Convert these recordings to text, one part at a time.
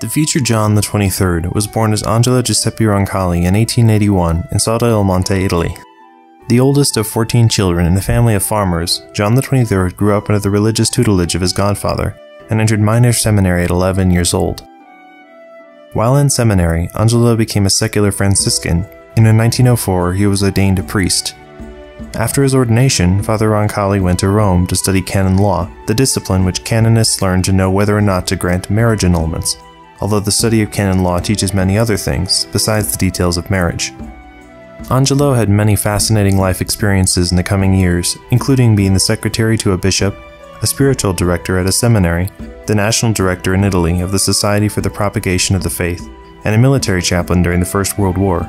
The future John XXIII was born as Angelo Giuseppe Roncalli in 1881 in Sotto il Monte, Italy. The oldest of 14 children in a family of farmers, John XXIII grew up under the religious tutelage of his godfather and entered minor seminary at 11 years old. While in seminary, Angelo became a secular Franciscan, and in 1904 he was ordained a priest. After his ordination, Father Roncalli went to Rome to study canon law, the discipline which canonists learn to know whether or not to grant marriage annulments, although the study of canon law teaches many other things, besides the details of marriage. Angelo had many fascinating life experiences in the coming years, including being the secretary to a bishop, a spiritual director at a seminary, the national director in Italy of the Society for the Propagation of the Faith, and a military chaplain during the First World War.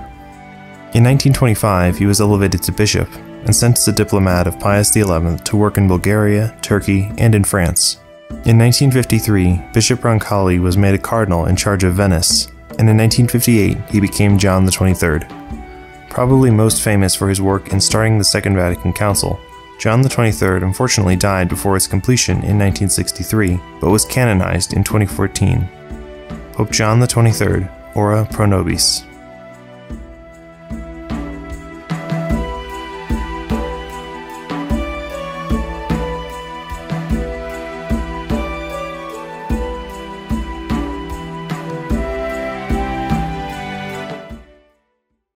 In 1925, he was elevated to bishop and sent as a diplomat of Pius XI to work in Bulgaria, Turkey, and in France. In 1953, Bishop Roncalli was made a cardinal in charge of Venice, and in 1958 he became John XXIII. Probably most famous for his work in starting the Second Vatican Council, John XXIII unfortunately died before its completion in 1963, but was canonized in 2014. Pope John XXIII, Ora pro nobis.